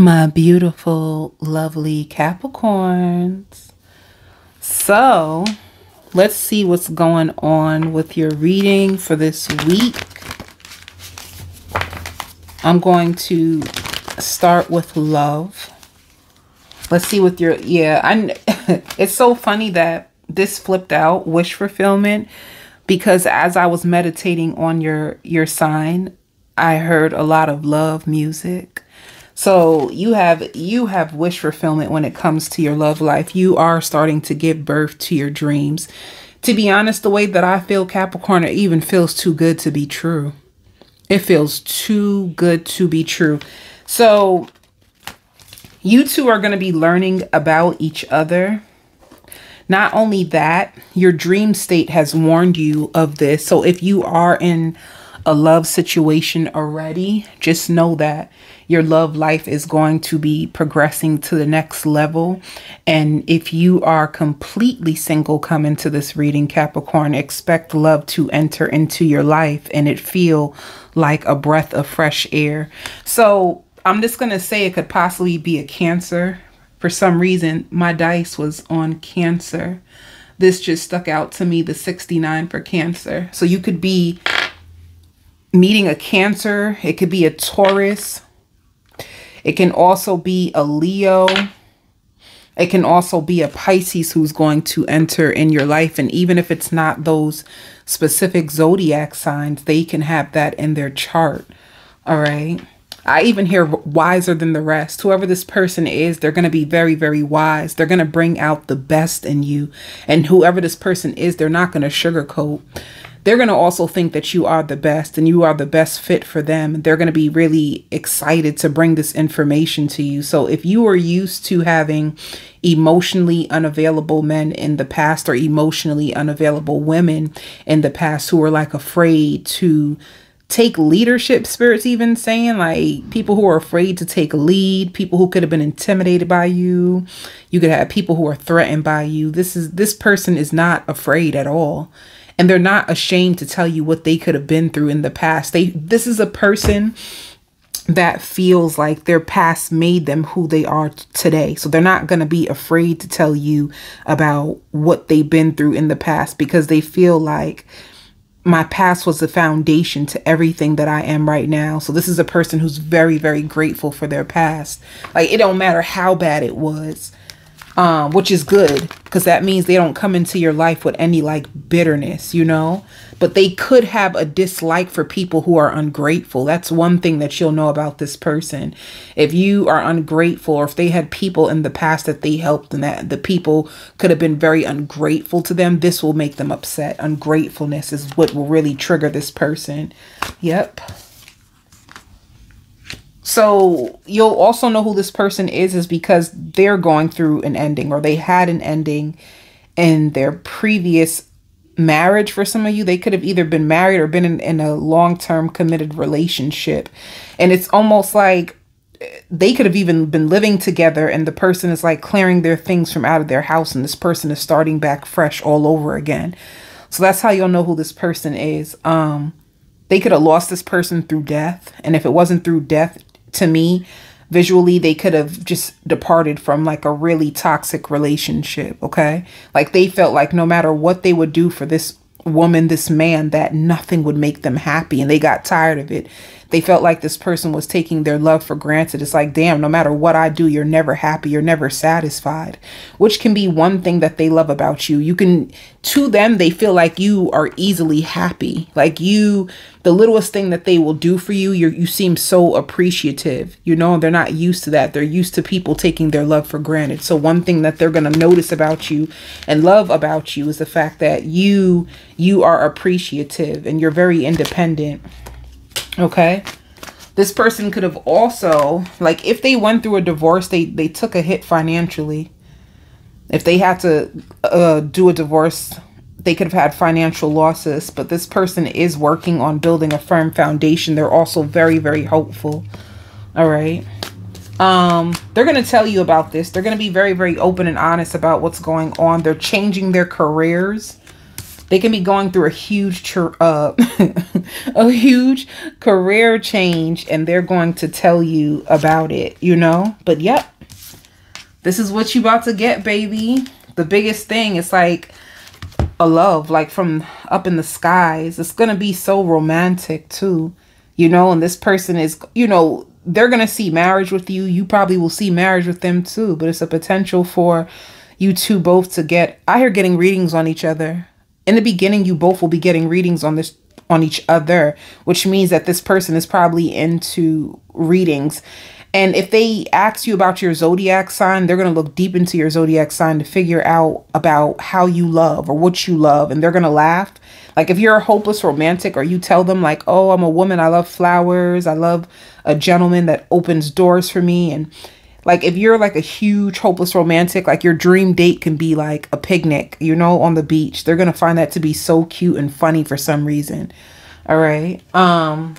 my beautiful, lovely Capricorns. So, let's see what's going on with your reading for this week. I'm going to start with love. Let's see what your yeah, I it's so funny that this flipped out wish fulfillment because as I was meditating on your your sign, I heard a lot of love music so you have you have wish fulfillment when it comes to your love life. You are starting to give birth to your dreams. To be honest, the way that I feel Capricorn it even feels too good to be true. It feels too good to be true. So you two are going to be learning about each other. Not only that, your dream state has warned you of this. So if you are in a love situation already, just know that your love life is going to be progressing to the next level. And if you are completely single coming to this reading, Capricorn, expect love to enter into your life and it feel like a breath of fresh air. So I'm just going to say it could possibly be a cancer. For some reason, my dice was on cancer. This just stuck out to me, the 69 for cancer. So you could be meeting a cancer. It could be a Taurus it can also be a Leo. It can also be a Pisces who's going to enter in your life. And even if it's not those specific zodiac signs, they can have that in their chart. All right. I even hear wiser than the rest. Whoever this person is, they're going to be very, very wise. They're going to bring out the best in you. And whoever this person is, they're not going to sugarcoat they're going to also think that you are the best and you are the best fit for them. They're going to be really excited to bring this information to you. So if you are used to having emotionally unavailable men in the past or emotionally unavailable women in the past who are like afraid to take leadership spirits even saying like people who are afraid to take lead people who could have been intimidated by you you could have people who are threatened by you this is this person is not afraid at all and they're not ashamed to tell you what they could have been through in the past. They this is a person that feels like their past made them who they are today. So they're not going to be afraid to tell you about what they've been through in the past because they feel like my past was the foundation to everything that I am right now. So this is a person who's very, very grateful for their past. Like it don't matter how bad it was um, which is good because that means they don't come into your life with any like bitterness, you know. But they could have a dislike for people who are ungrateful. That's one thing that you'll know about this person. If you are ungrateful, or if they had people in the past that they helped and that the people could have been very ungrateful to them, this will make them upset. Ungratefulness is what will really trigger this person. Yep. So you'll also know who this person is is because they're going through an ending or they had an ending in their previous marriage for some of you. They could have either been married or been in, in a long-term committed relationship. And it's almost like they could have even been living together and the person is like clearing their things from out of their house and this person is starting back fresh all over again. So that's how you'll know who this person is. Um they could have lost this person through death and if it wasn't through death to me visually they could have just departed from like a really toxic relationship okay? Like they felt like no matter what they would do for this woman this man that nothing would make them happy and they got tired of it they felt like this person was taking their love for granted. It's like, damn, no matter what I do, you're never happy. You're never satisfied, which can be one thing that they love about you. You can, to them, they feel like you are easily happy. Like you, the littlest thing that they will do for you, you you seem so appreciative. You know, they're not used to that. They're used to people taking their love for granted. So one thing that they're going to notice about you and love about you is the fact that you you are appreciative and you're very independent. Okay. This person could have also, like, if they went through a divorce, they, they took a hit financially. If they had to uh, do a divorce, they could have had financial losses. But this person is working on building a firm foundation. They're also very, very hopeful. All right. Um, they're going to tell you about this. They're going to be very, very open and honest about what's going on. They're changing their careers They can be going through a huge, uh, a huge career change and they're going to tell you about it, you know? But yep, this is what you about to get, baby. The biggest thing is like a love, like from up in the skies. It's going to be so romantic too, you know? And this person is, you know, they're going to see marriage with you. You probably will see marriage with them too, but it's a potential for you two both to get, I hear getting readings on each other. In the beginning, you both will be getting readings on this on each other, which means that this person is probably into readings. And if they ask you about your zodiac sign, they're going to look deep into your zodiac sign to figure out about how you love or what you love. And they're going to laugh. Like if you're a hopeless romantic or you tell them like, oh, I'm a woman. I love flowers. I love a gentleman that opens doors for me. And like if you're like a huge hopeless romantic, like your dream date can be like a picnic, you know, on the beach. They're going to find that to be so cute and funny for some reason. All right. Um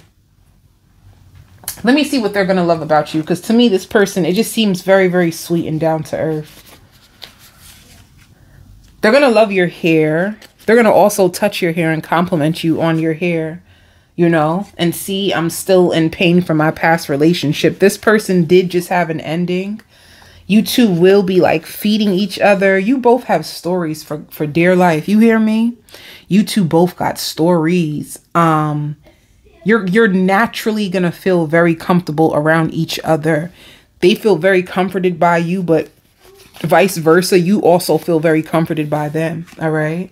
let me see what they're going to love about you because to me this person it just seems very very sweet and down to earth. They're going to love your hair. They're going to also touch your hair and compliment you on your hair you know, and see I'm still in pain from my past relationship. This person did just have an ending. You two will be like feeding each other. You both have stories for for dear life. You hear me? You two both got stories. Um you're you're naturally going to feel very comfortable around each other. They feel very comforted by you, but vice versa, you also feel very comforted by them, all right?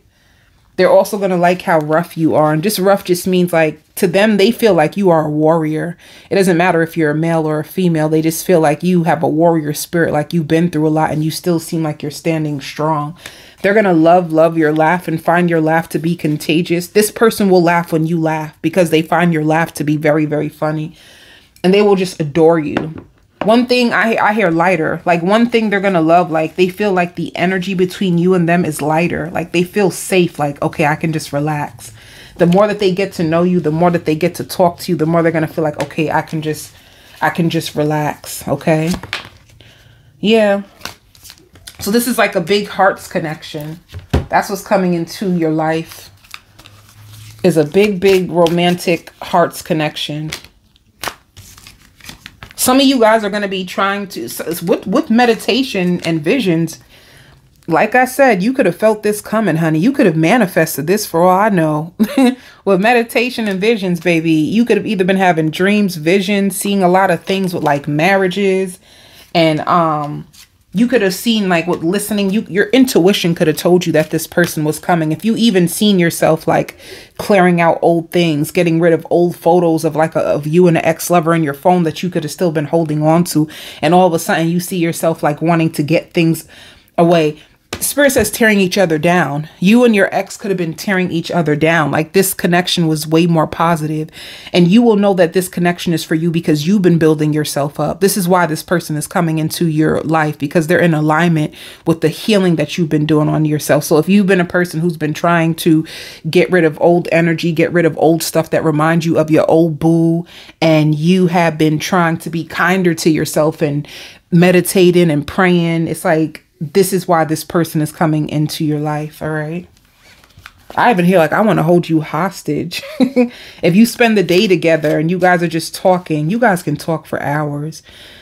They're also going to like how rough you are. And just rough just means like to them, they feel like you are a warrior. It doesn't matter if you're a male or a female. They just feel like you have a warrior spirit, like you've been through a lot and you still seem like you're standing strong. They're going to love, love your laugh and find your laugh to be contagious. This person will laugh when you laugh because they find your laugh to be very, very funny. And they will just adore you one thing I, I hear lighter like one thing they're gonna love like they feel like the energy between you and them is lighter like they feel safe like okay i can just relax the more that they get to know you the more that they get to talk to you the more they're gonna feel like okay i can just i can just relax okay? Yeah. So this is like a big hearts connection. That's what's coming into your life. Is a big big romantic hearts connection. Some of you guys are going to be trying to, with, with meditation and visions, like I said, you could have felt this coming, honey. You could have manifested this for all I know. with meditation and visions, baby, you could have either been having dreams, visions, seeing a lot of things with like marriages and um you could have seen like with listening you your intuition could have told you that this person was coming if you even seen yourself like clearing out old things getting rid of old photos of like a, of you and an ex-lover in your phone that you could have still been holding on to and all of a sudden you see yourself like wanting to get things away Spirit says tearing each other down. You and your ex could have been tearing each other down. Like this connection was way more positive. And you will know that this connection is for you because you've been building yourself up. This is why this person is coming into your life because they're in alignment with the healing that you've been doing on yourself. So if you've been a person who's been trying to get rid of old energy, get rid of old stuff that reminds you of your old boo, and you have been trying to be kinder to yourself and meditating and praying, it's like, this is why this person is coming into your life, all right? I even hear like I want to hold you hostage. if you spend the day together and you guys are just talking, you guys can talk for hours.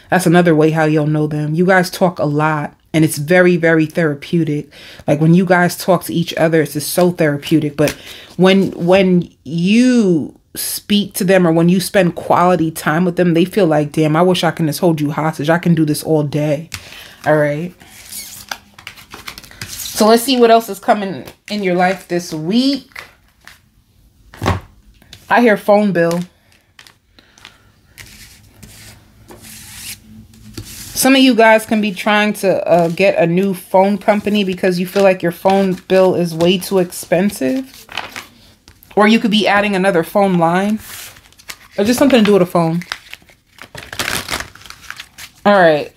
That's another way how you'll know them. You guys talk a lot and it's very very therapeutic. Like when you guys talk to each other, it's just so therapeutic. But when when you speak to them or when you spend quality time with them, they feel like, damn, I wish I can just hold you hostage. I can do this all day. All right. So let's see what else is coming in your life this week. I hear phone bill. Some of you guys can be trying to uh, get a new phone company because you feel like your phone bill is way too expensive. Or you could be adding another phone line. Or just something to do with a phone. All right.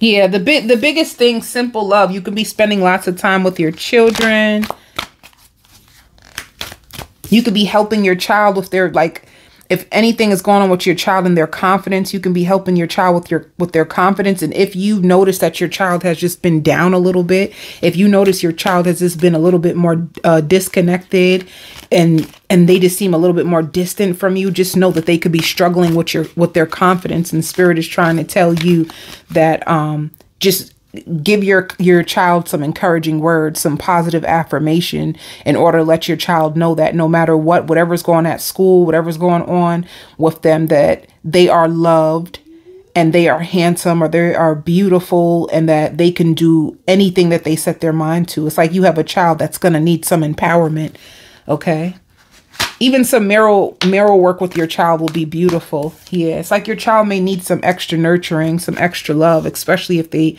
Yeah, the big the biggest thing, simple love. You can be spending lots of time with your children. You could be helping your child with their like if anything is going on with your child and their confidence, you can be helping your child with your with their confidence. And if you notice that your child has just been down a little bit, if you notice your child has just been a little bit more uh, disconnected, and and they just seem a little bit more distant from you, just know that they could be struggling with your with their confidence. And spirit is trying to tell you that um just give your your child some encouraging words some positive affirmation in order to let your child know that no matter what whatever's going at school whatever's going on with them that they are loved and they are handsome or they are beautiful and that they can do anything that they set their mind to it's like you have a child that's going to need some empowerment okay even some mirror mirror work with your child will be beautiful yeah it's like your child may need some extra nurturing some extra love especially if they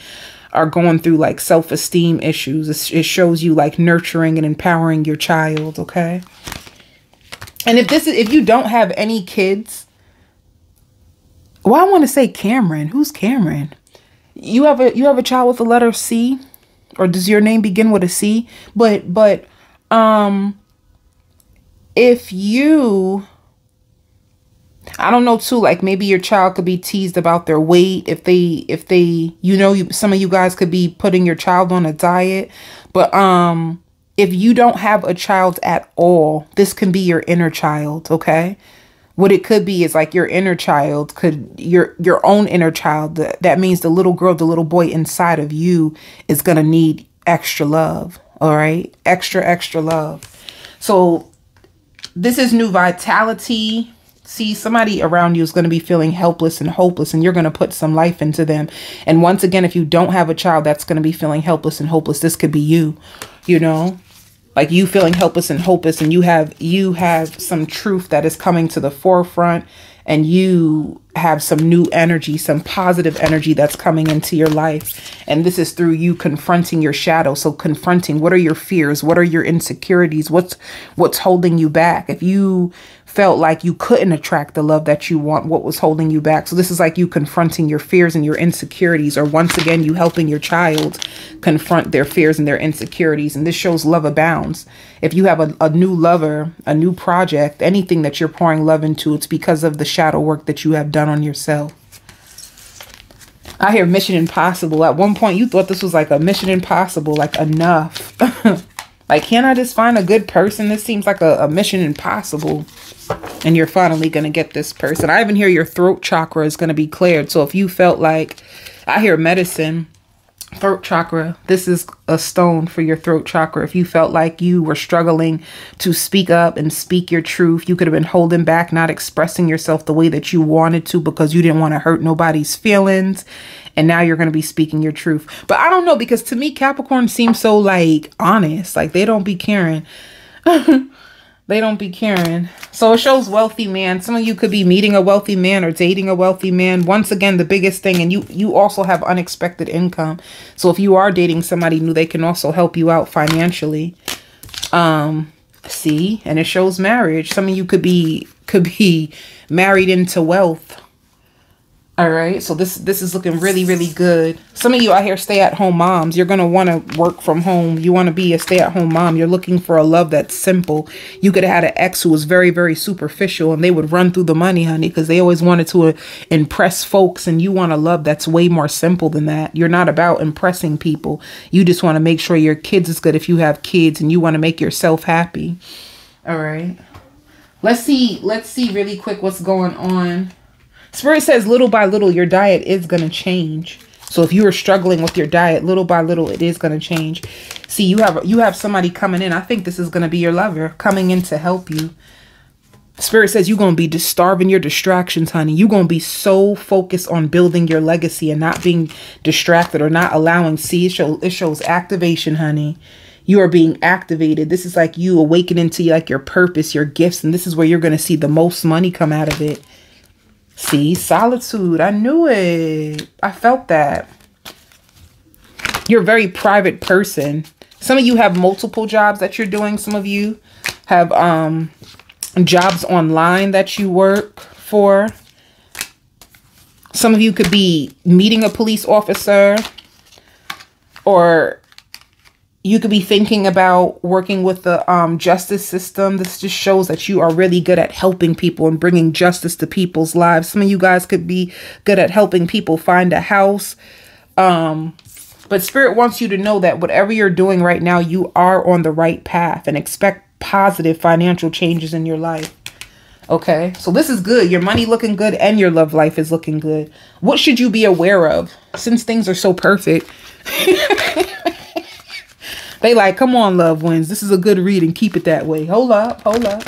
are going through like self-esteem issues. It shows you like nurturing and empowering your child, okay? And if this is if you don't have any kids, well, I want to say Cameron. Who's Cameron? You have a you have a child with the letter C, or does your name begin with a C? But but um, if you I don't know too, like maybe your child could be teased about their weight if they if they you know you some of you guys could be putting your child on a diet. But um if you don't have a child at all, this can be your inner child, okay? What it could be is like your inner child could your your own inner child. That means the little girl, the little boy inside of you is going to need extra love, all right? Extra extra love. So this is new vitality. See somebody around you is going to be feeling helpless and hopeless and you're going to put some life into them. And once again if you don't have a child that's going to be feeling helpless and hopeless this could be you you know? Like you feeling helpless and hopeless and you have you have some truth that is coming to the forefront and you have some new energy, some positive energy that's coming into your life. And this is through you confronting your shadow. So confronting what are your fears? What are your insecurities? What's what's holding you back? If you felt like you couldn't attract the love that you want, what was holding you back? So this is like you confronting your fears and your insecurities or once again you helping your child confront their fears and their insecurities. And this shows love abounds. If you have a, a new lover, a new project, anything that you're pouring love into, it's because of the shadow work that you have done on yourself. I hear Mission Impossible. At one point, you thought this was like a Mission Impossible, like enough. like, can I just find a good person? This seems like a, a Mission Impossible. And you're finally going to get this person. I even hear your throat chakra is going to be cleared. So if you felt like, I hear medicine throat chakra. This is a stone for your throat chakra. If you felt like you were struggling to speak up and speak your truth, you could have been holding back, not expressing yourself the way that you wanted to because you didn't want to hurt nobody's feelings. And now you're going to be speaking your truth. But I don't know because to me, Capricorn seems so like honest. Like they don't be caring. They don't be caring. So it shows wealthy man. Some of you could be meeting a wealthy man or dating a wealthy man. Once again, the biggest thing, and you you also have unexpected income. So if you are dating somebody new, they can also help you out financially. Um, see, and it shows marriage. Some of you could be could be married into wealth. All right, so this this is looking really, really good. Some of you out here stay-at-home moms. You're going to want to work from home. You want to be a stay-at-home mom. You're looking for a love that's simple. You could have had an ex who was very, very superficial, and they would run through the money, honey, because they always wanted to uh, impress folks, and you want a love that's way more simple than that. You're not about impressing people. You just want to make sure your kids is good if you have kids, and you want to make yourself happy. All right. Let's see. Let's see really quick what's going on Spirit says little by little, your diet is going to change. So if you are struggling with your diet, little by little, it is going to change. See, you have you have somebody coming in. I think this is going to be your lover coming in to help you. Spirit says you're going to be starving your distractions, honey. You're going to be so focused on building your legacy and not being distracted or not allowing. See, it, show, it shows activation, honey. You are being activated. This is like you awakening to like your purpose, your gifts. And this is where you're going to see the most money come out of it. See, solitude. I knew it. I felt that. You're a very private person. Some of you have multiple jobs that you're doing. Some of you have um, jobs online that you work for. Some of you could be meeting a police officer or you could be thinking about working with the um, justice system. This just shows that you are really good at helping people and bringing justice to people's lives. Some of you guys could be good at helping people find a house. Um, but Spirit wants you to know that whatever you're doing right now, you are on the right path and expect positive financial changes in your life. Okay, so this is good. Your money looking good and your love life is looking good. What should you be aware of since things are so perfect? They like, come on, loved ones. This is a good read and keep it that way. Hold up, hold up.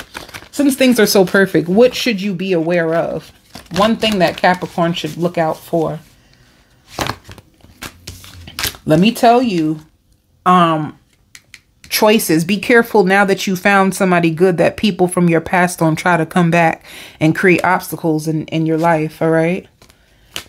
Since things are so perfect, what should you be aware of? One thing that Capricorn should look out for. Let me tell you, um, choices. Be careful now that you found somebody good that people from your past don't try to come back and create obstacles in, in your life, all right?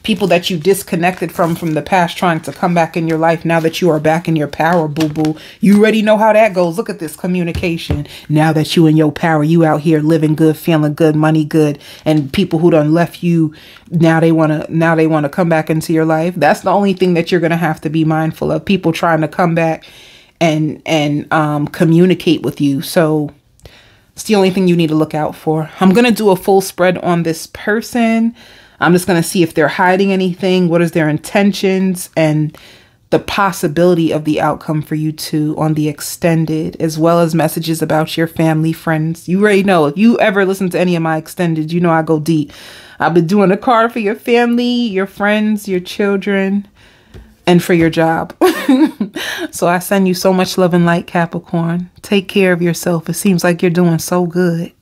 People that you disconnected from from the past trying to come back in your life now that you are back in your power boo boo. You already know how that goes. Look at this communication. Now that you in your power you out here living good feeling good money good and people who done left you now they want to now they want to come back into your life. That's the only thing that you're gonna have to be mindful of. People trying to come back and and um communicate with you. So it's the only thing you need to look out for. I'm gonna do a full spread on this person I'm just going to see if they're hiding anything, what is their intentions, and the possibility of the outcome for you two on the extended, as well as messages about your family, friends. You already know if you ever listen to any of my extended, you know I go deep. I've been doing a card for your family, your friends, your children, and for your job. so I send you so much love and light, Capricorn. Take care of yourself. It seems like you're doing so good.